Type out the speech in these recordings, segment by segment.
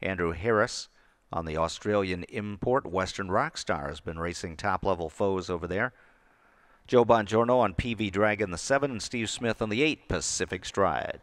Andrew Harris on the Australian import. Western Rockstar has been racing top level foes over there. Joe Bongiorno on PV Dragon the 7 and Steve Smith on the 8 Pacific Stride.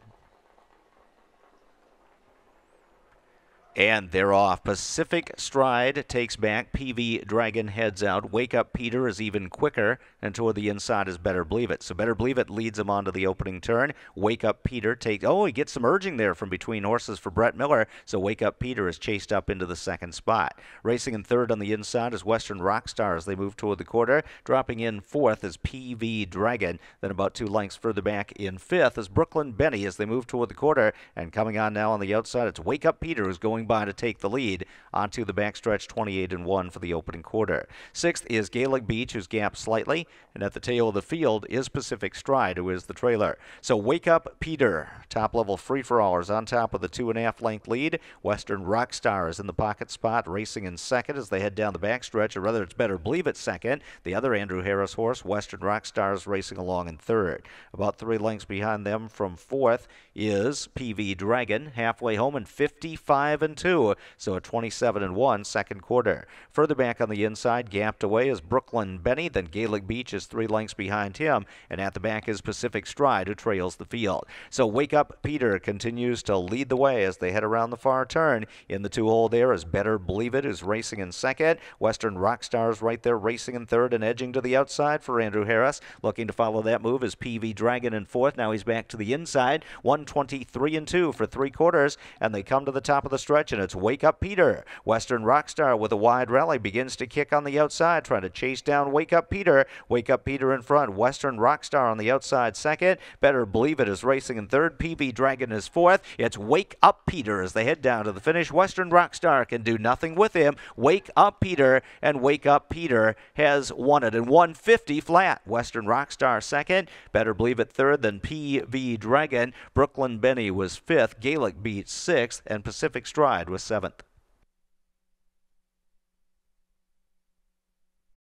And they're off. Pacific Stride takes back. PV Dragon heads out. Wake Up Peter is even quicker, and toward the inside is Bettor Believe It. So Bettor Believe It leads him onto the opening turn. Wake Up Peter takes. Oh, he gets some urging there from between horses for Brett Miller. So Wake Up Peter is chased up into the second spot. Racing in third on the inside is Western Rockstar as they move toward the quarter. Dropping in fourth is PV Dragon. Then about two lengths further back in fifth is Brooklyn Benny as they move toward the quarter. And coming on now on the outside, it's Wake Up Peter who's going by to take the lead onto the backstretch 28 and 1 for the opening quarter. Sixth is Gaelic Beach, who's gapped slightly, and at the tail of the field is Pacific Stride, who is the trailer. So Wake Up Peter, top level free for allers on top of the two and a half length lead. Western Rockstar is in the pocket spot, racing in second as they head down the backstretch, or rather, it's Bettor Believe It second. The other Andrew Harris horse, Western Rockstar, is racing along in third. About three lengths behind them from fourth is PV Dragon, halfway home in 55 and 2 so a 27 and 1 second quarter. Further back on the inside, gapped away is Brooklyn Benny, then Gaelic Beach is three lengths behind him, and at the back is Pacific Stride, who trails the field. So Wake Up Peter continues to lead the way as they head around the far turn. In the two hole there is Bettor Believe It, who's racing in second. Western Rockstars right there racing in third and edging to the outside for Andrew Harris. Looking to follow that move is PV Dragon in fourth. Now he's back to the inside. 123 and 2 for three quarters, and they come to the top of the stretch, and it's Wake Up Peter. Western Rockstar with a wide rally begins to kick on the outside, trying to chase down Wake Up Peter. Wake Up Peter in front. Western Rockstar on the outside second. Bettor Believe It is racing in third. PV Dragon is fourth. It's Wake Up Peter as they head down to the finish. Western Rockstar can do nothing with him. Wake Up Peter and Wake Up Peter has won it in 150 flat. Western Rockstar second. Bettor Believe It third. Then PV Dragon. Brooklyn Benny was fifth. Gaelic Beach sixth. And Pacific Stride was seventh.